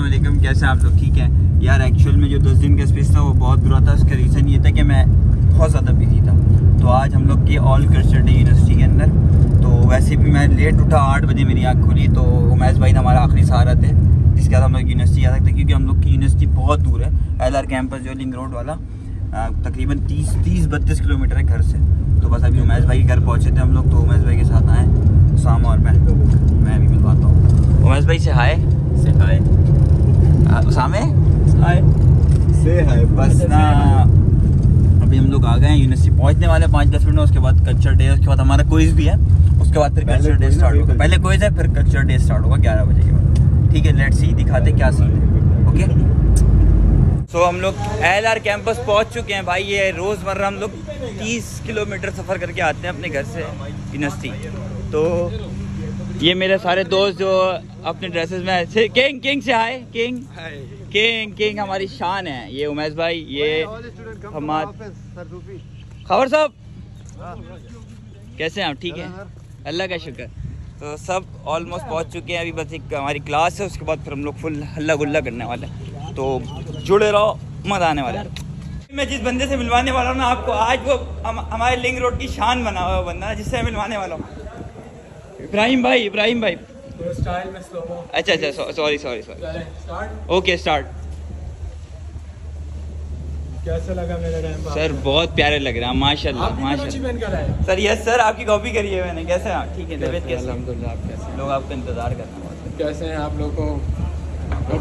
वालेकुम, कैसे आप लोग? ठीक है? यार एक्चुअल में जो दस दिन का स्पेस था, वो बहुत बुरा था। उसका रीज़न ये था कि मैं बहुत ज़्यादा बिज़ी था। तो आज हम लोग के ऑल कल्चर डे यूनिवर्सिटी के अंदर तो भी मैं लेट उठा आठ बजे मेरी आँख खुली तो उमैस भाई ने हमारा आखिरी सहारा थे जिसके बाद हम लोग यूनिवर्सिटी जा सकते क्योंकि हम लोग की यूनिवर्सिटी बहुत दूर है एल आर कैंपस जो लिंक रोड वाला तकरीबन तीस तीस बत्तीस किलोमीटर है घर से। तो बस अभी उमैस भाई के घर पहुँचे थे हम लोग तो उमैस भाई के साथ आए शाम और मैं मैं भी मिलवाता हूँ। उमैस भाई से हाय। से हाय। सामे हाय। से हाय बस ना अभी हम लोग आ गए हैं यूनिवर्सिटी पहुँचने वाले हैं पाँच दस मिनट में उसके बाद कल्चर डे उसके बाद हमारा क्विज भी है। उसके बाद फिर कल्चर डे स्टार्ट होगा। पहले क्विज है फिर कल्चर डे स्टार्ट होगा ग्यारह बजे के बाद। ठीक है लेट सी दिखाते क्या सीन है। ओके सो हम लोग एल आर कैंपस पहुँच चुके हैं भाई। ये रोज़मर्रा हम लोग तीस किलोमीटर सफ़र करके आते हैं अपने घर से यूनिवर्सिटी तो ये मेरे सारे दोस्त जो अपने ड्रेसेस में से किंग किंग से आए किंग किंग किंग हमारी शान है। ये उमेश भाई ये हमारे खबर साहब? कैसे हैं आप? ठीक है? अल्लाह का शुक्र। तो सब ऑलमोस्ट पहुँच चुके हैं। अभी बस एक हमारी क्लास है उसके बाद फिर हम लोग फुल हल्ला गुल्ला करने वाले हैं। तो जुड़े रहो मज़ा आने वाला है। मैं जिस बंदे से मिलवाने वाला हूँ ना आपको आज वो हम, हमारे लिंग रोड की शान बना हुआ बंदा जिससे मैं मिलवाने वाला हूँ। इब्राहिम भाई इब्राहिम भाई। स्टाइल में स्लो अच्छा अच्छा sorry sorry sorry okay start कैसा लगा मेरा टाइम सर बहुत प्यारे लग रहे हैं माशाल्लाह अच्छी माशाल्लाह। सर यस सर आपकी कॉपी करी है मैंने कैसे हैं आप? ठीक है तबीयत कैसे है? अल्हम्दुलिल्लाह आप कैसे लोग आपका इंतज़ार कर रहे हैं। कैसे हैं आप लोग को?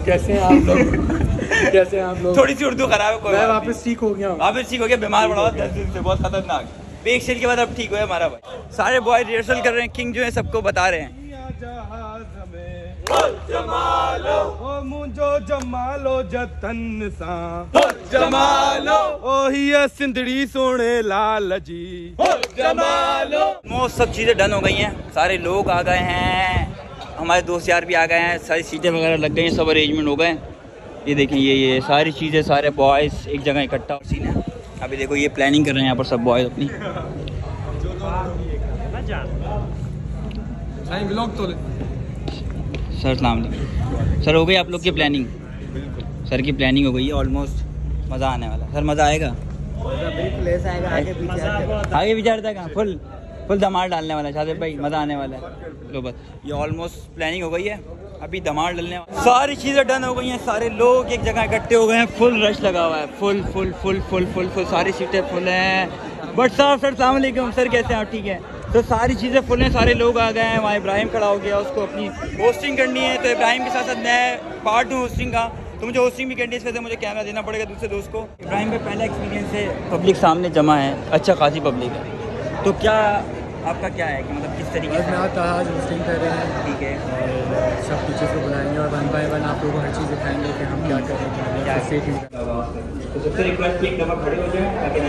कैसे हैं आप लोग? कैसे हैं आप लोग? थोड़ी सी उर्दू खराब है कोई मैं वापस ठीक हो गया हूँ। वापस ठीक हो गया बीमार पड़ा हुआ दस दिन से बहुत खतरनाक। पे एक के बाद अब ठीक हुआ है हमारा भाई। सारे बॉय रिहर्सल कर रहे हैं किंग जो है सबको बता रहे हैं। मुंजो जमालो जतन सा। जमालो। ओही है सिंधड़ी सोने लाल जी। जमालो। मोस्ट सब चीज़ें डन हो गई हैं। सारे लोग आ गए हैं। हमारे दोस्त यार भी आ गए हैं। सारी सीटें वगैरह लग गई हैं सब अरेंजमेंट हो गए हैं। ये देखें ये ये सारी चीज़ें सारे बॉयज़ एक जगह इकट्ठा सीन है। अभी देखो ये प्लानिंग कर रहे हैं यहाँ पर सब बॉयज़ अपनी। ब्लॉग तो सर, सलाम सर, हो गई आप लोग की प्लानिंग सर की प्लानिंग हो गई है ऑलमोस्ट मज़ा आने वाला। सर, मज़ा आएगा? आगे विचार था फुल फुल धमाल डालने वाला शादिब भाई मज़ा आने वाला है। लो बस, ये ऑलमोस्ट प्लानिंग हो गई है। अभी धमाल डालने वाला। सारी चीज़ें डन हो गई हैं, सारे लोग एक जगह इकट्ठे हो गए हैं फुल रश लगा हुआ है। Full full full full full full सारी सीटें फुल हैं। बट साहब सर सलामकुम सर, कैसे हैं आप? ठीक है? तो सारी चीज़ें फुल हैं सारे लोग आ गए हैं वहाँ इब्राहिम खड़ा हो गया उसको अपनी होस्टिंग करनी है। तो इब्राहिम के साथ साथ मैं पार्ट हूँ होस्टिंग का। तो मुझे होस्टिंग भी करनी है इस वजह से मुझे कैमरा देना पड़ेगा दूसरे दोस्त को। इब्राहिम का पहला एक्सपीरियंस है पब्लिक सामने जमा है। अच्छा खासी पब्लिक है। तो क्या आपका क्या है कि मतलब किस तरीके से? आता आज होस्टिंग कर रहे हैं। ठीक है। और सब टीचर्स को बुलाएँगे और वन बाय वन आप लोगों को हर चीज़ दिखाएँगे कि हम क्या कर रहे हैं क्या क्या तो सबसे रिक्वेस्ट एक दफ़ा खड़े हो जाए ताकि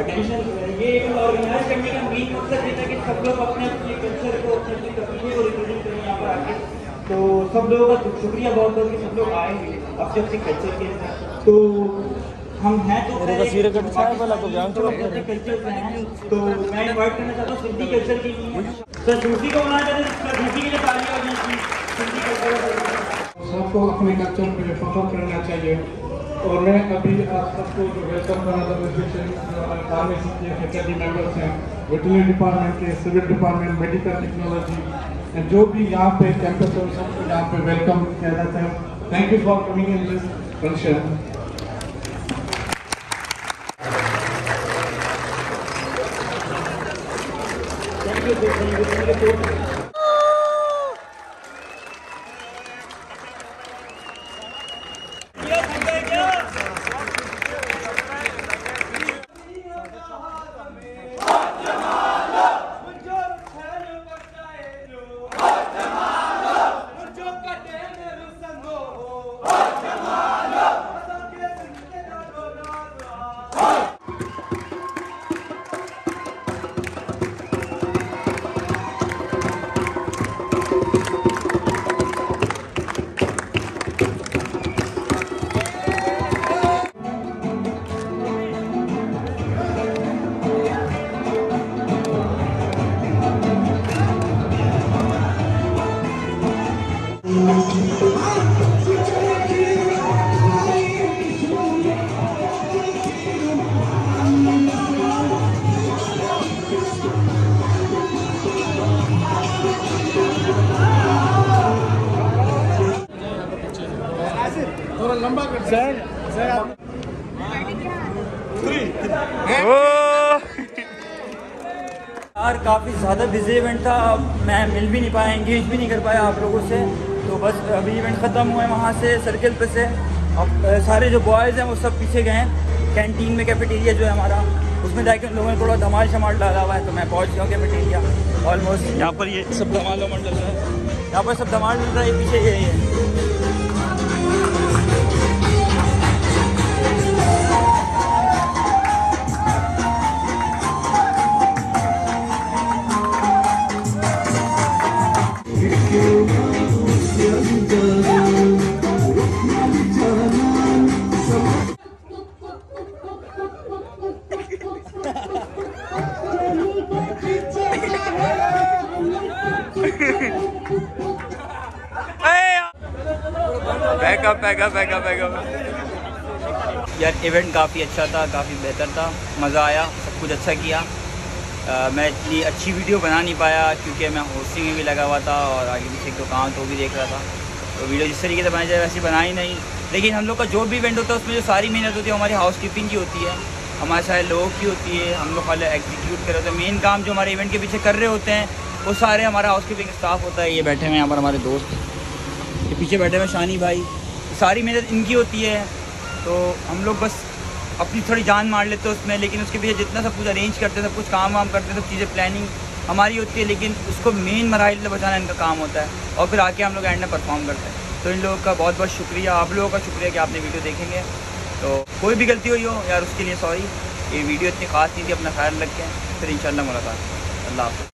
अटेंशन ये ऑर्गेनाइज करने का मेन मकसद ये था कि सब लोग अपने अपने कल्चर को अपने अपने कबीले को रिप्रेजेंट करें यहाँ पर आके। तो सब लोगों का शुक्रिया बहुत बहुत कि सब लोग आए अपने अपने कल्चर के तो हम हैं तो पहले अपने कल्चर से हैं तो मैं इन्वाइट करना चाहता हूँ सिंधी कल्चर के लिए। सर सूफी को बुलाना चाहते हैं सूफी के लिए तालियाँ सिंधी कल्चर सबको अपने कल्चर पे फखर करना चाहिए। और मैं अभी आप सबको जो वेलकम करना चाहता के फैकल्टी मेंबर्स हैं, वेटनरी डिपार्टमेंट के, सिविल डिपार्टमेंट, मेडिकल टेक्नोलॉजी जो भी यहाँ पे कैंपस है, सबको यहाँ पे वेलकम किया जाता है। Thank you for coming in this function ओ यार, काफ़ी ज़्यादा बिज़ी इवेंट था मैं मिल भी नहीं पाया इंगेज भी नहीं कर पाया आप लोगों से। तो बस अभी इवेंट ख़त्म हुआ है वहाँ से सर्किल पे से। अब सारे जो बॉयज़ हैं, वो सब पीछे गए हैं। कैंटीन में कैफेटेरिया जो है हमारा। उसमें जाके उन लोगों ने थोड़ा धमाल शमाल डाला हुआ है तो मैं पहुँच गया हूँ कैफेटेरिया ऑलमोस्ट यहाँ पर ये सब धमाल वमाल डल रहा है। यहाँ पर सब धमाल डल रहा है पीछे ये है। यार इवेंट काफ़ी अच्छा था काफ़ी बेहतर था मज़ा आया सब कुछ अच्छा किया। अ, मैं इतनी अच्छी वीडियो बना नहीं पाया क्योंकि मैं होस्टिंग में भी लगा हुआ था और आगे पीछे तो काम तो भी देख रहा था। तो वीडियो जिस तरीके से बनाई जाए वैसे बना ही नहीं। लेकिन हम लोग का जो भी इवेंट होता है उसमें जो सारी मेहनत होती है हमारी हाउस कीपिंग की होती है। हमारे सारे लोगों की होती है। हम लोग खाली एग्जीक्यूट कर रहे होते हैं। मेन काम जो हमारे इवेंट के पीछे कर रहे होते हैं वो सारे हमारा हाउस कीपिंग स्टाफ होता है। ये बैठे हुए यहाँ पर हमारे दोस्त। पीछे बैठे हुए शानी भाई। सारी मेहनत इनकी होती है। तो हम लोग बस अपनी थोड़ी जान मार लेते हैं उसमें, लेकिन उसके पीछे जितना सब कुछ अरेंज करते हैं, सब कुछ काम वाम करते हैं, सब चीज़ें प्लानिंग हमारी होती है, लेकिन उसको मेन मराइल में बचाना इनका काम होता है और फिर आके हम लोग एंड में परफॉर्म करते हैं। तो इन लोगों का बहुत बहुत शुक्रिया। आप लोगों का शुक्रिया कि आपने वीडियो देखेंगे। तो कोई भी गलती हुई हो, यार उसके लिए सॉरी ये वीडियो इतनी खास नहीं थी, अपना ख्याल रखें। फिर इंशाल्लाह मुलाकात। अल्लाह हाफ़िज़।